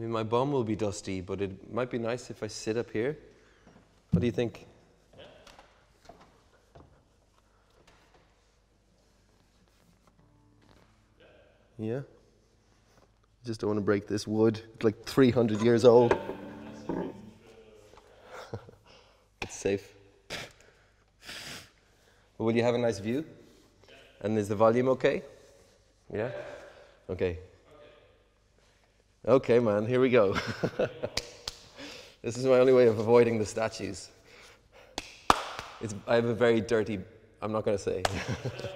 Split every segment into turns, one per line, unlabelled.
mean, my bum will be dusty, but it might be nice if I sit up here. What do you think? Yeah? Yeah? Just don't want to break this wood. It's like 300 years old. it's safe. But will you have a nice view? And is the volume okay? Yeah? Okay. Okay, man, here we go. this is my only way of avoiding the statues. It's, I have a very dirty, I'm not going to say.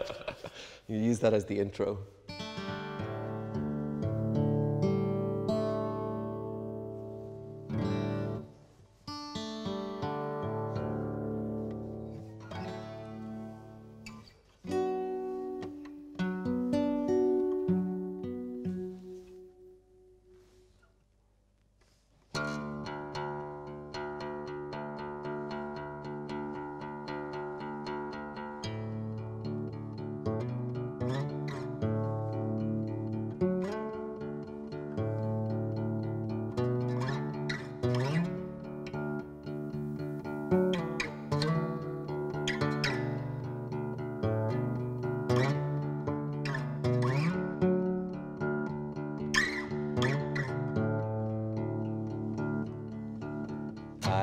you use that as the intro.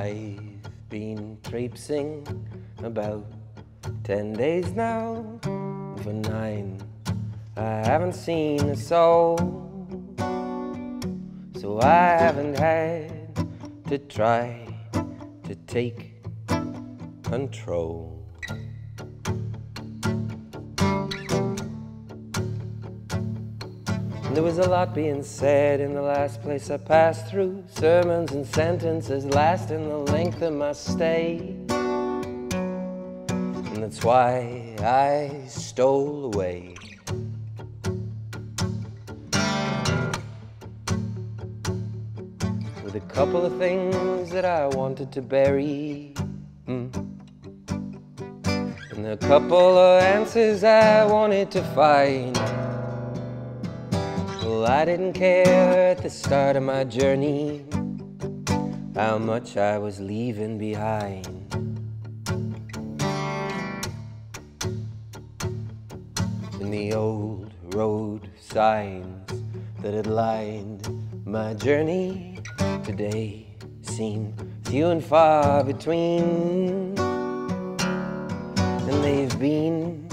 I've been traipsing about ten days now. For nine, I haven't seen a soul. So I haven't had to try to take control. There was a lot being said in the last place I passed through. Sermons and sentences lasting the length of my stay. And that's why I stole away. With a couple of things that I wanted to bury. Mm. And a couple of answers I wanted to find. Well, I didn't care at the start of my journey how much I was leaving behind. And the old road signs that had lined my journey today seem few and far between. And they've been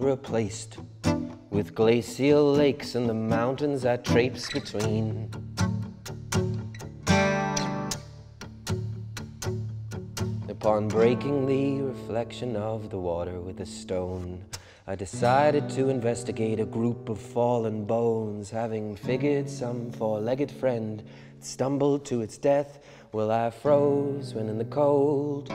replaced with glacial lakes and the mountains I traipse between. Upon breaking the reflection of the water with a stone, I decided to investigate a group of fallen bones, having figured some four legged friend stumbled to its death. Well, I froze when in the cold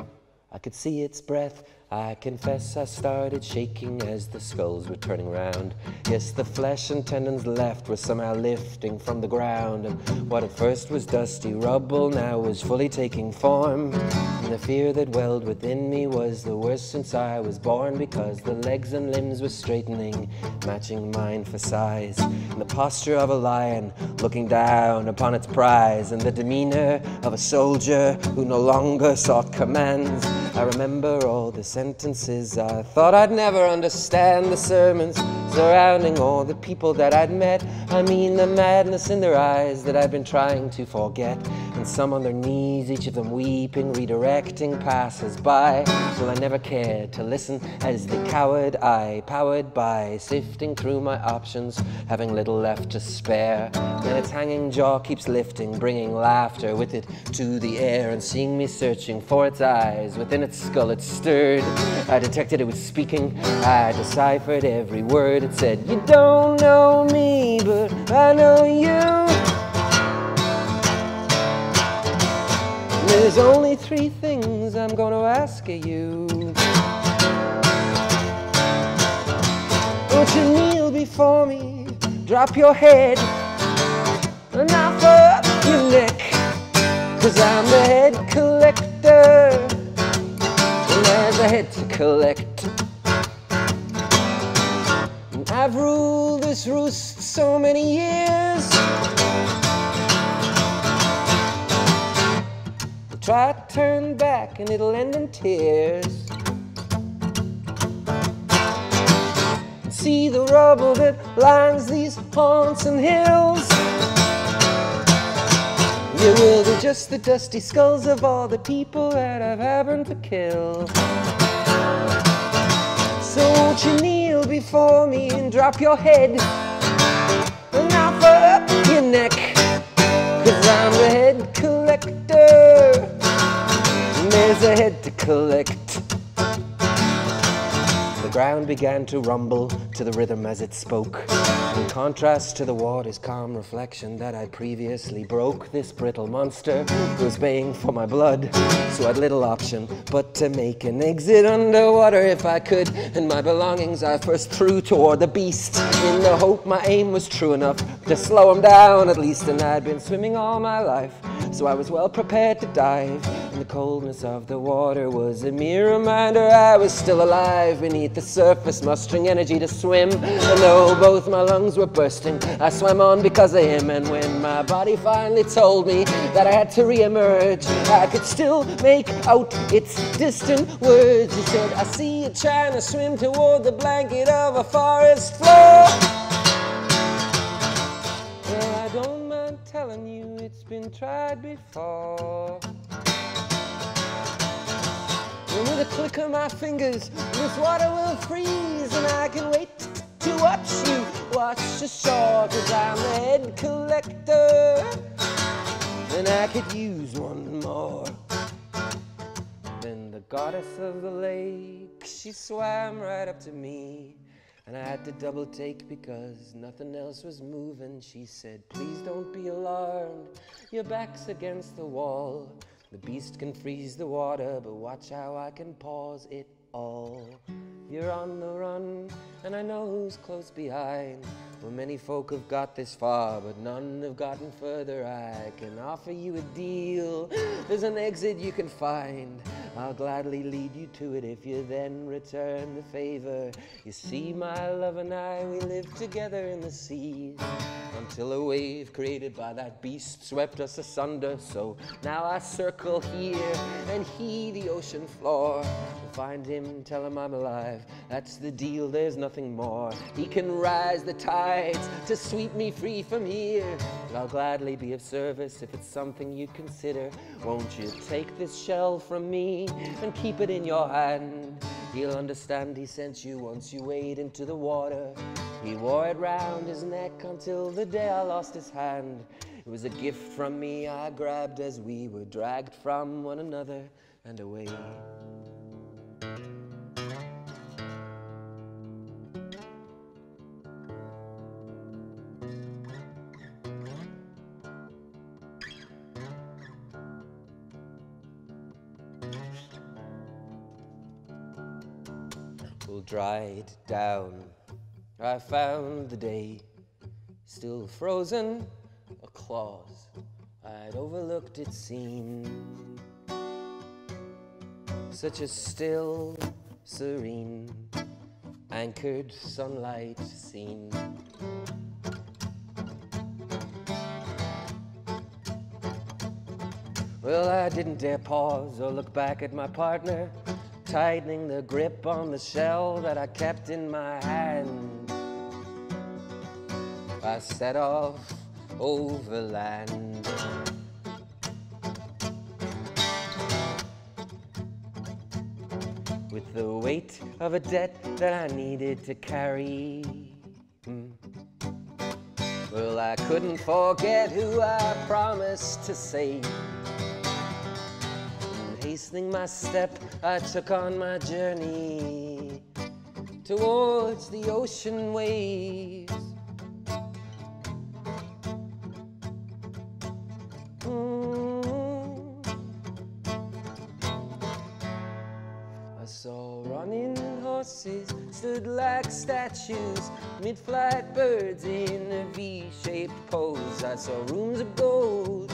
I could see its breath I confess I started shaking as the skulls were turning round. Yes, the flesh and tendons left were somehow lifting from the ground. And what at first was dusty rubble now was fully taking form. And the fear that welled within me was the worst since I was born because the legs and limbs were straightening, matching mine for size. And the posture of a lion looking down upon its prize, and the demeanor of a soldier who no longer sought commands. I remember all the sentences. I thought I'd never understand, the sermons surrounding all the people that I'd met. I mean, the madness in their eyes that I've been trying to forget. And some on their knees, each of them weeping, redirecting passers by. I never cared to listen as the coward I, powered by sifting through my options, having little left to spare. Then its hanging jaw keeps lifting, bringing laughter with it to the air, and seeing me searching for its eyes within its skull, it stirred. I detected it was speaking. I deciphered every word it said. You don't know me, but I know you. There's only three things I'm gonna ask of you. Won't you kneel before me? Drop your head and offer up your neck. Cause I'm the head collector. And there's a head to collect. I've ruled this roost so many years. Try to turn back and it'll end in tears. See the rubble that lines these haunts and hills. You will be just the dusty skulls of all the people that I've happened to kill. So won't you kneel before me and drop your head and offer up your neck? Cause I'm the head collector. And there's a head to collect. Ground began to rumble to the rhythm as it spoke. In contrast to the water's calm reflection that I previously broke, this brittle monster was baying for my blood. So I had little option but to make an exit underwater if I could. And my belongings I first threw toward the beast in the hope my aim was true enough to slow him down at least. And I'd been swimming all my life, so I was well prepared to dive. And the coldness of the water was a mere reminder I was still alive beneath the surface, mustering energy to swim. And though both my lungs were bursting, I swam on because of him. And when my body finally told me that I had to re-emerge, I could still make out its distant words. He said, I see you trying to swim toward the blanket of a forest floor. Well, I don't mind telling you it's been tried before. And with a click of my fingers, this water will freeze, and I can wait to watch you wash ashore, cause I'm the head collector, and I could use one more. Then the goddess of the lake, she swam right up to me. And I had to double take because nothing else was moving. She said, Please don't be alarmed. Your back's against the wall. The beast can freeze the water, but watch how I can pause it all. You're on the run, and I know who's close behind. Well, many folk have got this far, but none have gotten further. I can offer you a deal. There's an exit you can find. I'll gladly lead you to it if you then return the favor. You see, my love and I, we lived together in the seas until a wave created by that beast swept us asunder. So now I circle here and he the ocean floor. Find him, tell him I'm alive. That's the deal, there's nothing more. He can rise the tides to sweep me free from here. I'll gladly be of service if it's something you consider. Won't you take this shell from me and keep it in your hand? He'll understand he sent you once you wade into the water. He wore it round his neck until the day I lost his hand. It was a gift from me I grabbed as we were dragged from one another and away. Well, dried down, I found the day still frozen, a clause I'd overlooked it seemed. Such a still, serene, anchored sunlight scene. Well, I didn't dare pause or look back at my partner, tightening the grip on the shell that I kept in my hand. I set off overland. With the weight of a debt that I needed to carry. Hmm. Well, I couldn't forget who I promised to save. Hastening my step, I took on my journey towards the ocean waves. Mm. I saw running horses stood like statues, mid-flight birds in a V-shaped pose. I saw rooms of gold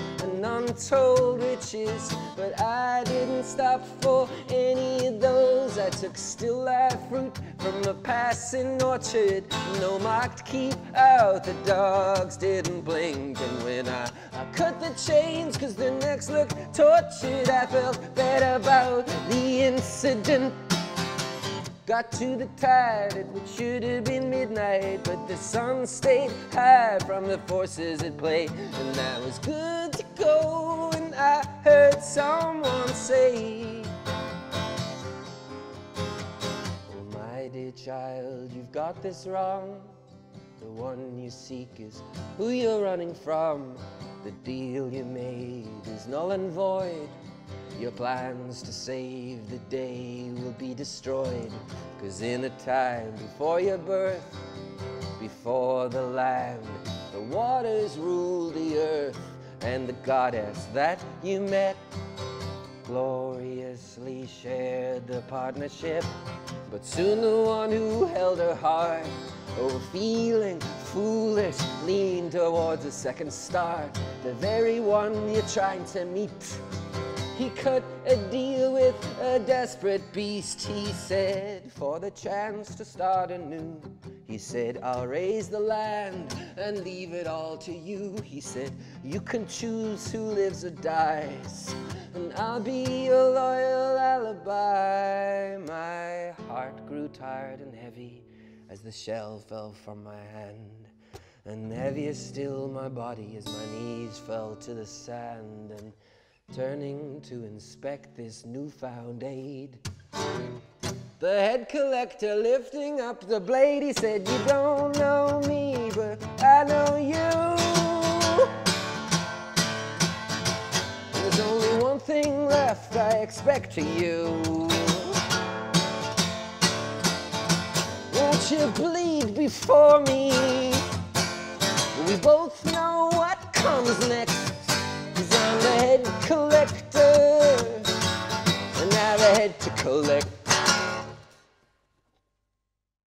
and untold riches, but I didn't stop for any of those. I took still life fruit from a passing orchard, no marked keep out. The dogs didn't blink, and when I, I cut the chains cause their necks looked tortured. I felt bad about the incident. Got to the tide what should have been midnight, but the sun stayed high from the forces at play. And that was good say, Oh, my dear child, you've got this wrong. The one you seek is who you're running from. The deal you made is null and void. Your plans to save the day will be destroyed. Cause in a time before your birth, before the land, the waters ruled the earth, and the goddess that you met gloriously shared the partnership. But soon the one who held her heart, oh, feeling foolish, leaned towards a second star, the very one you're trying to meet. He cut a deal with a desperate beast, he said, for the chance to start anew. He said, I'll raise the land and leave it all to you. He said, You can choose who lives or dies, and I'll be your loyal alibi. My heart grew tired and heavy as the shell fell from my hand. And heavier still my body as my knees fell to the sand. And turning to inspect this newfound aid. The head collector lifting up the blade, he said, You don't know me, but I know you. There's only one thing left I expect to you. Won't you bleed before me? We both know what comes next. The head collector, and have a head to collect.